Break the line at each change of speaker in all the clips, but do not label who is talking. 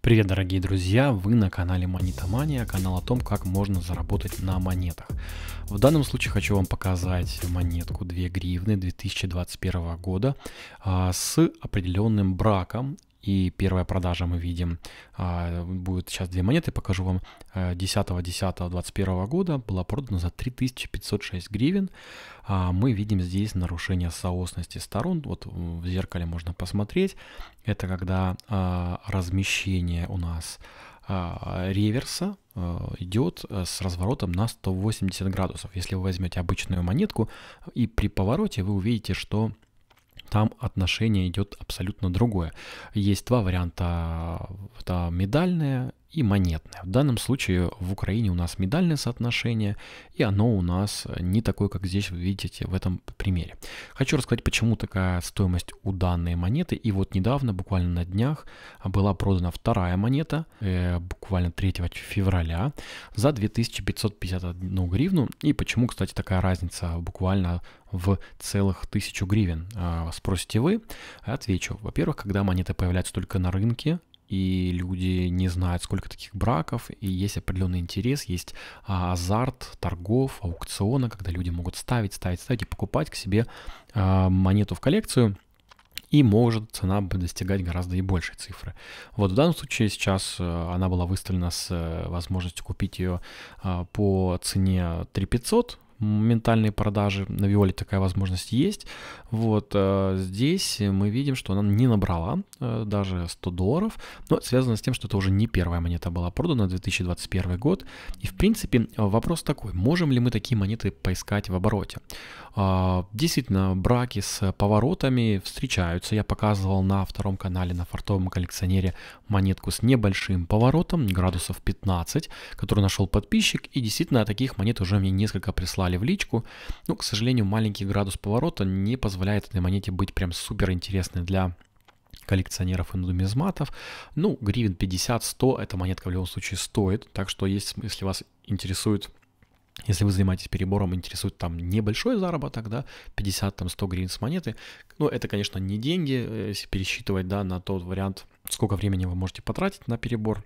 Привет, дорогие друзья! Вы на канале Монетомания, канал о том, как можно заработать на монетах. В данном случае хочу вам показать монетку 2 гривны 2021 года а, с определенным браком и первая продажа мы видим, а, будет сейчас две монеты, покажу вам 10.10.21 года, была продана за 3506 гривен. А, мы видим здесь нарушение соосности сторон, вот в зеркале можно посмотреть, это когда а, размещение у нас реверса идет с разворотом на 180 градусов. Если вы возьмете обычную монетку и при повороте вы увидите, что там отношение идет абсолютно другое. Есть два варианта, это медальное и монетное. В данном случае в Украине у нас медальное соотношение, и оно у нас не такое, как здесь вы видите в этом примере. Хочу рассказать, почему такая стоимость у данной монеты. И вот недавно, буквально на днях, была продана вторая монета, э, буквально 3 февраля, за 2551 гривну. И почему, кстати, такая разница буквально в целых тысячу гривен, э, спросите вы? Отвечу. Во-первых, когда монеты появляются только на рынке, и люди не знают, сколько таких браков, и есть определенный интерес, есть а, азарт торгов, аукциона, когда люди могут ставить, ставить, ставить и покупать к себе а, монету в коллекцию, и может цена бы достигать гораздо и большей цифры. Вот в данном случае сейчас э, она была выставлена с э, возможностью купить ее а, по цене 3500, ментальные продажи, на Виоле такая возможность есть. Вот э, здесь мы видим, что она не набрала э, даже 100 долларов, но связано с тем, что это уже не первая монета была продана, 2021 год. И в принципе вопрос такой, можем ли мы такие монеты поискать в обороте? Э, действительно, браки с поворотами встречаются. Я показывал на втором канале, на фартовом коллекционере монетку с небольшим поворотом, градусов 15, который нашел подписчик. И действительно, таких монет уже мне несколько прислали прислали в личку. Ну, к сожалению, маленький градус поворота не позволяет этой монете быть прям супер интересной для коллекционеров и нумизматов. Ну, гривен 50-100 эта монетка в любом случае стоит. Так что если, если вас интересует если вы занимаетесь перебором, интересует там небольшой заработок, да, 50 там 100 гривен с монеты, ну, это, конечно, не деньги, э, если пересчитывать, да, на тот вариант, сколько времени вы можете потратить на перебор,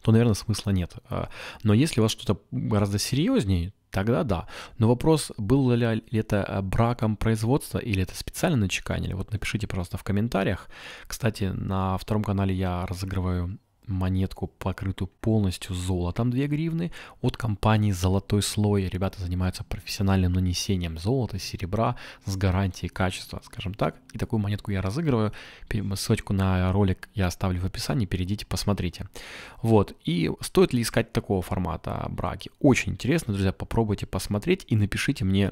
то, наверное, смысла нет. А, но если у вас что-то гораздо серьезнее, Тогда да. Но вопрос, был ли это э, браком производства или это специально начеканили, вот напишите, пожалуйста, в комментариях. Кстати, на втором канале я разыгрываю монетку, покрытую полностью золотом 2 гривны от компании «Золотой слой». Ребята занимаются профессиональным нанесением золота, серебра с гарантией качества, скажем так. И такую монетку я разыгрываю. Ссылочку на ролик я оставлю в описании, перейдите, посмотрите. Вот. И стоит ли искать такого формата браки? Очень интересно, друзья, попробуйте посмотреть и напишите мне,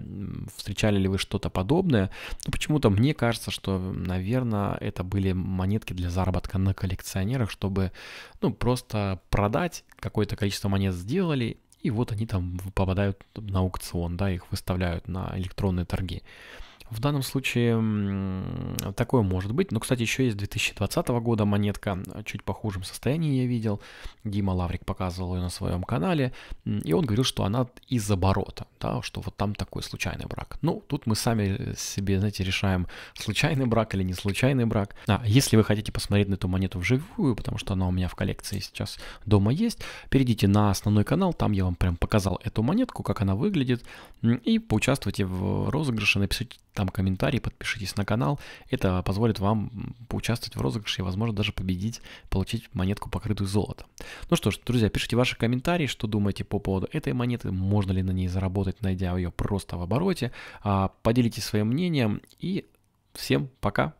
встречали ли вы что-то подобное. Ну, почему-то мне кажется, что, наверное, это были монетки для заработка на коллекционерах, чтобы ну, просто продать, какое-то количество монет сделали, и вот они там попадают на аукцион, да, их выставляют на электронные торги. В данном случае такое может быть. Но, кстати, еще есть 2020 года монетка, чуть похожем состоянии я видел. Дима Лаврик показывал ее на своем канале, и он говорил, что она из оборота, да, что вот там такой случайный брак. Ну, тут мы сами себе, знаете, решаем, случайный брак или не случайный брак. А если вы хотите посмотреть на эту монету вживую, потому что она у меня в коллекции сейчас дома есть, перейдите на основной канал, там я вам прям показал эту монетку, как она выглядит, и поучаствуйте в розыгрыше, напишите там комментарий, подпишитесь на канал. Это позволит вам поучаствовать в розыгрыше и, возможно, даже победить, получить монетку, покрытую золотом. Ну что ж, друзья, пишите ваши комментарии, что думаете по поводу этой монеты, можно ли на ней заработать, найдя ее просто в обороте. А, поделитесь своим мнением и всем пока!